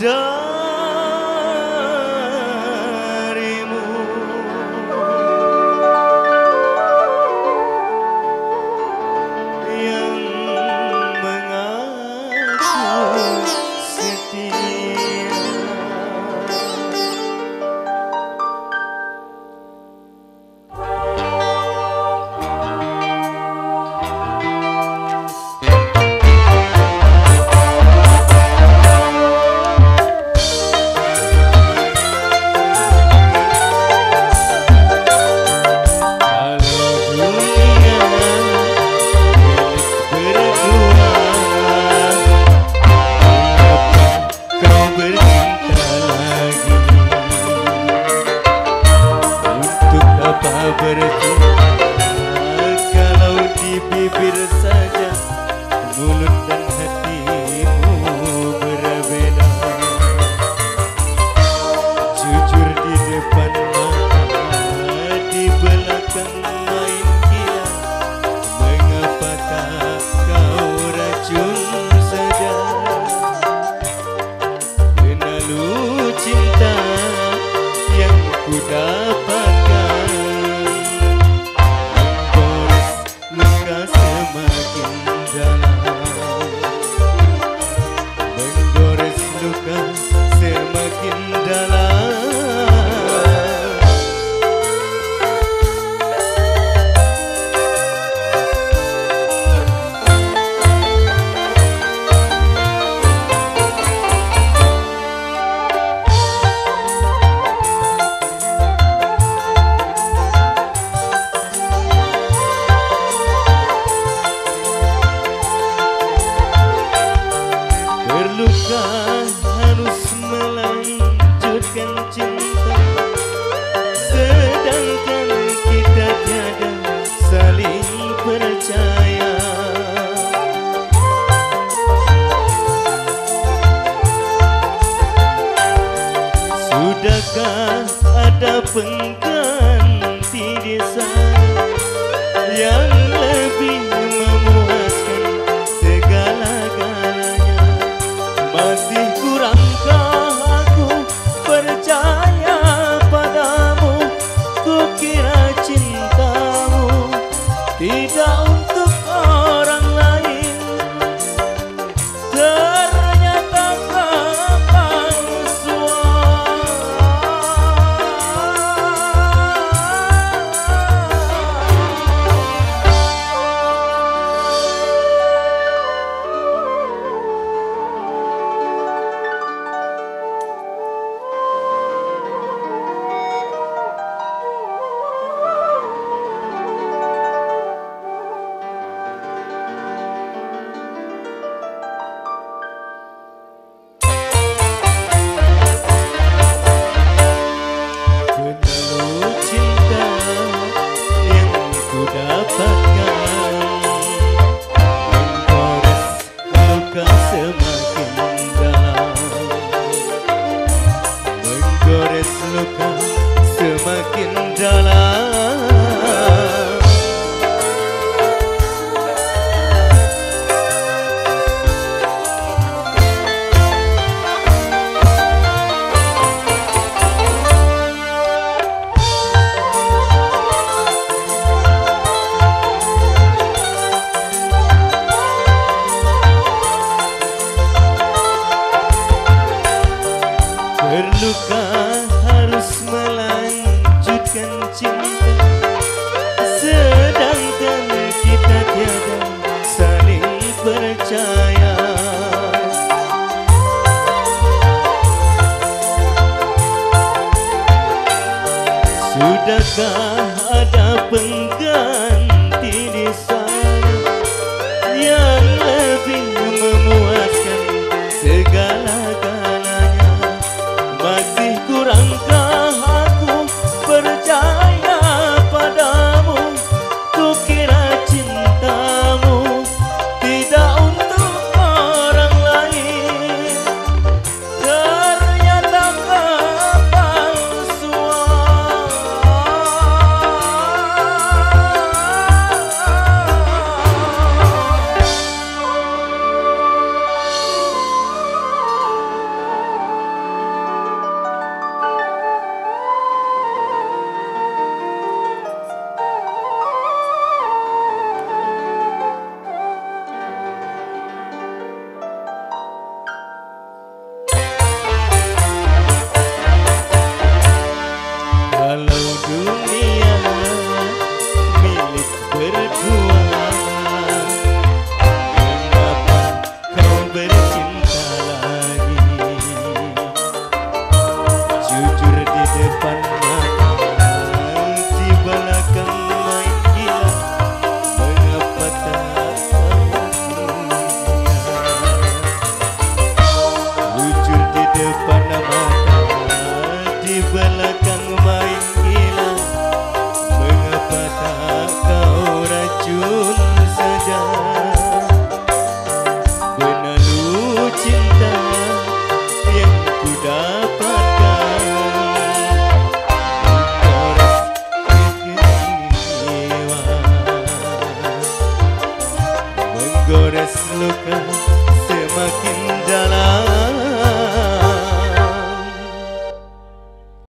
done. bertumbuh luka semakin dalam. luka harus melanjutkan cinta. Sedangkan kita tiada saling percaya. Sudahkah ada pengganti di Yang lebih semakin dalam Menggores luka semakin dalam percaya Sudahkah ada pengganti?